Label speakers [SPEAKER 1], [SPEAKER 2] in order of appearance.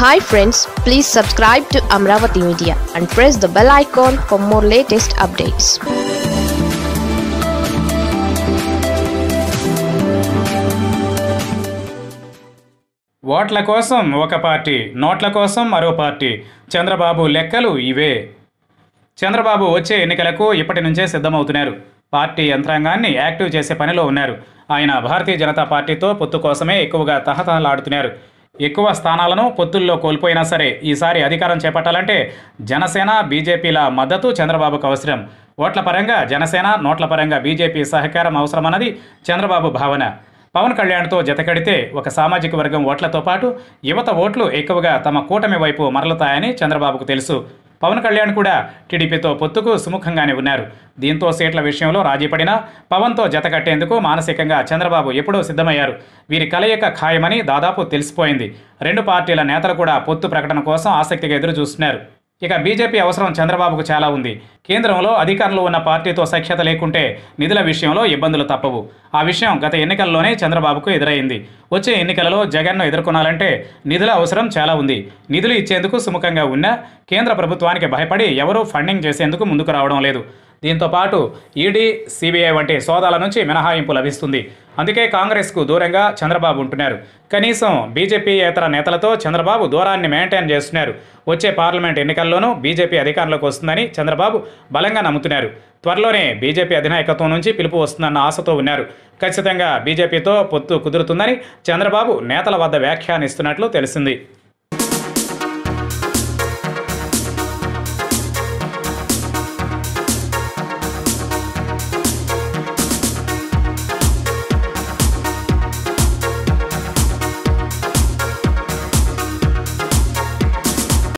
[SPEAKER 1] Hi friends please subscribe to Amaravati media and press the bell icon for more latest updates
[SPEAKER 2] ఓట్ల కోసం ఒక party నోట్ల కోసం మరో పార్టీ. చంద్రబాబు లెక్కలు ఇవే. చంద్రబాబు వచ్చే ఎన్నికలకు ఇప్పటి నుంచే సిద్ధమవుతున్నారు. పార్టీ యంత్రాంగాన్ని యాక్టివ్ చేసే పనిలో ఉన్నారు. ఆయన భారతీయ జనతా పార్టీతో పొత్తు కోసమే ఎక్కువగా తహతహలాడుతున్నారు. ఎక్కువ స్థానాలను పొత్తుల్లో కోల్పోయినా సరే ఈసారి అధికారం చేపట్టాలంటే జనసేన బీజేపీల మద్దతు చంద్రబాబుకు అవసరం. ఓట్ల పరంగా జనసేన నోట్ల పరంగా బీజేపీ సహకారం అవసరమన్నది చంద్రబాబు భావన. పవన్ కళ్యాణ్తో జతకడితే ఒక సామాజిక వర్గం ఓట్లతో పాటు యువత ఓట్లు ఎక్కువగా తమ కూటమి వైపు మరలుతాయని చంద్రబాబుకు తెలుసు. పవన్ కళ్యాణ్ కూడా టీడీపీతో పొత్తుకు సుముఖంగానే ఉన్నారు. దీంతో సీట్ల విషయంలో రాజీపడినా పవన్తో జతకట్టేందుకు మానసికంగా చంద్రబాబు ఎప్పుడూ సిద్ధమయ్యారు. వీరి కలయిక ఖాయమని దాదాపు తెలిసిపోయింది. రెండు పార్టీల నేతలు కూడా పొత్తు ప్రకటన కోసం ఆసక్తిగా ఎదురు చూస్తున్నారు ఇక బీజేపీ అవసరం చంద్రబాబుకు చాలా ఉంది. కేంద్రంలో అధికారంలో ఉన్న పార్టీతో సఖ్యత లేకుంటే నిధుల విషయంలో ఇబ్బందులు తప్పవు. ఆ విషయం గత ఎన్నికల్లోనే చంద్రబాబుకు ఎదురైంది వచ్చే ఎన్నికలలో జగన్ను ఎదుర్కొనాలంటే నిధుల అవసరం చాలా ఉంది. నిధులు ఇచ్చేందుకు సుముఖంగా ఉన్నా కేంద్ర ప్రభుత్వానికి భయపడి ఎవరూ ఫండింగ్ చేసేందుకు ముందుకు రావడం లేదు. దీంతో పాటు ఈడీ సిబిఐ వంటి సోదాల నుంచి మినహాయింపు లభిస్తుంది. అందుకే కాంగ్రెస్కు దూరంగా చంద్రబాబు ఉంటున్నారు. కనీసం బీజేపీ ఇతర నేతలతో చంద్రబాబు దూరాన్ని మెయింటైన్ చేస్తున్నారు. వచ్చే పార్లమెంట్ ఎన్నికల్లోనూ బీజేపీ అధికారంలోకి వస్తుందని చంద్రబాబు బలంగా నమ్ముతున్నారు. త్వరలోనే బీజేపీ అధినాయకత్వం నుంచి పిలుపు వస్తుందన్న ఆశతో ఉన్నారు. ఖచ్చితంగా బీజేపీతో పొత్తు కుదురుతుందని చంద్రబాబు నేతల వద్ద వ్యాఖ్యానిస్తున్నట్లు తెలిసింది.